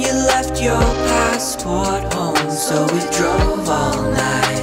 you left your passport home, so we drove all night.